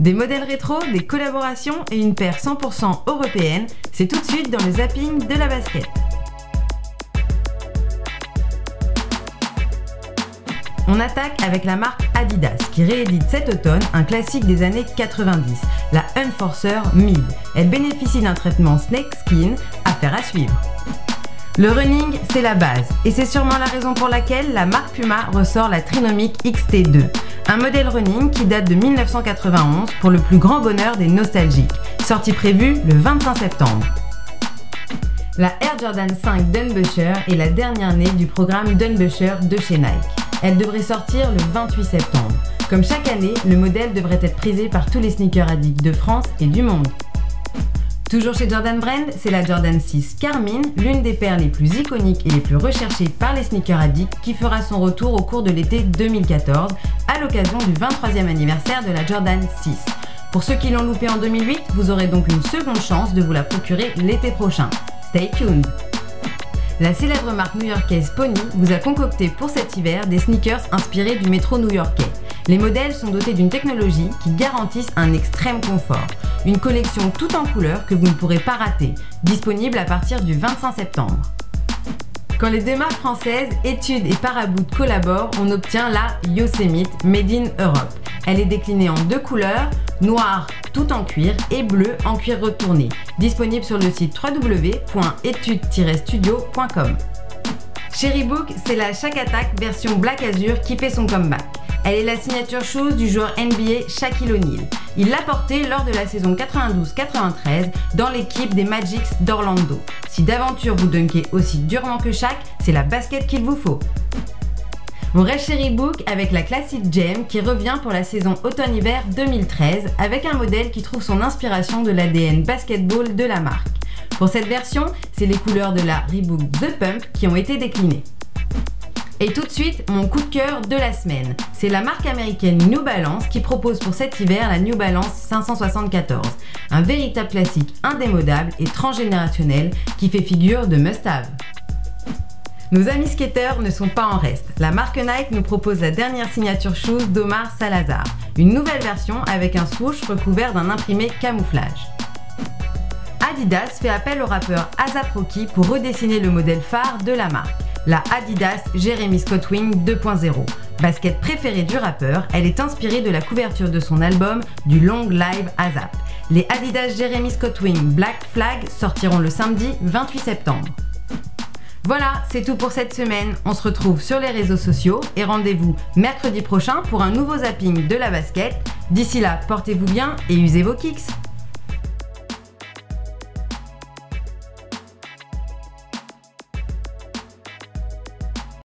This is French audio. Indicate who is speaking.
Speaker 1: Des modèles rétro, des collaborations et une paire 100% européenne, c'est tout de suite dans le zapping de la basket. On attaque avec la marque Adidas qui réédite cet automne un classique des années 90, la Unforcer Mid. Elle bénéficie d'un traitement snake skin, affaire à suivre. Le running, c'est la base, et c'est sûrement la raison pour laquelle la marque Puma ressort la Trinomic XT2, un modèle running qui date de 1991 pour le plus grand bonheur des nostalgiques, sortie prévue le 25 septembre. La Air Jordan 5 Dunbusher est la dernière née du programme Dunbusher de chez Nike. Elle devrait sortir le 28 septembre. Comme chaque année, le modèle devrait être prisé par tous les sneakers addicts de France et du monde. Toujours chez Jordan Brand, c'est la Jordan 6 Carmine, l'une des paires les plus iconiques et les plus recherchées par les sneakers addicts, qui fera son retour au cours de l'été 2014, à l'occasion du 23e anniversaire de la Jordan 6. Pour ceux qui l'ont loupé en 2008, vous aurez donc une seconde chance de vous la procurer l'été prochain. Stay tuned! La célèbre marque new-yorkaise Pony vous a concocté pour cet hiver des sneakers inspirés du métro new-yorkais. Les modèles sont dotés d'une technologie qui garantissent un extrême confort. Une collection tout en couleurs que vous ne pourrez pas rater, disponible à partir du 25 septembre. Quand les deux marques françaises, Études et Paraboot collaborent, on obtient la Yosemite Made in Europe. Elle est déclinée en deux couleurs, noir tout en cuir et bleu en cuir retourné. Disponible sur le site www.etude-studio.com. Cherrybook, c'est la chaque attaque version Black Azure qui fait son comeback. Elle est la signature chose du joueur NBA Shaquille O'Neal. Il l'a portée lors de la saison 92-93 dans l'équipe des Magics d'Orlando. Si d'aventure vous dunkez aussi durement que Shaq, c'est la basket qu'il vous faut. On reste chez Book avec la classique Gem qui revient pour la saison automne-hiver 2013 avec un modèle qui trouve son inspiration de l'ADN basketball de la marque. Pour cette version, c'est les couleurs de la Reebok The Pump qui ont été déclinées. Et tout de suite, mon coup de cœur de la semaine. C'est la marque américaine New Balance qui propose pour cet hiver la New Balance 574. Un véritable classique indémodable et transgénérationnel qui fait figure de must-have. Nos amis skateurs ne sont pas en reste. La marque Nike nous propose la dernière signature shoes d'Omar Salazar. Une nouvelle version avec un swoosh recouvert d'un imprimé camouflage. Adidas fait appel au rappeur ASAP Rocky pour redessiner le modèle phare de la marque la Adidas Jeremy Scott Wing 2.0. Basket préférée du rappeur, elle est inspirée de la couverture de son album du Long Live ASAP. Les Adidas Jeremy Scott Wing Black Flag sortiront le samedi 28 septembre. Voilà, c'est tout pour cette semaine. On se retrouve sur les réseaux sociaux et rendez-vous mercredi prochain pour un nouveau zapping de la basket. D'ici là, portez-vous bien et usez vos kicks.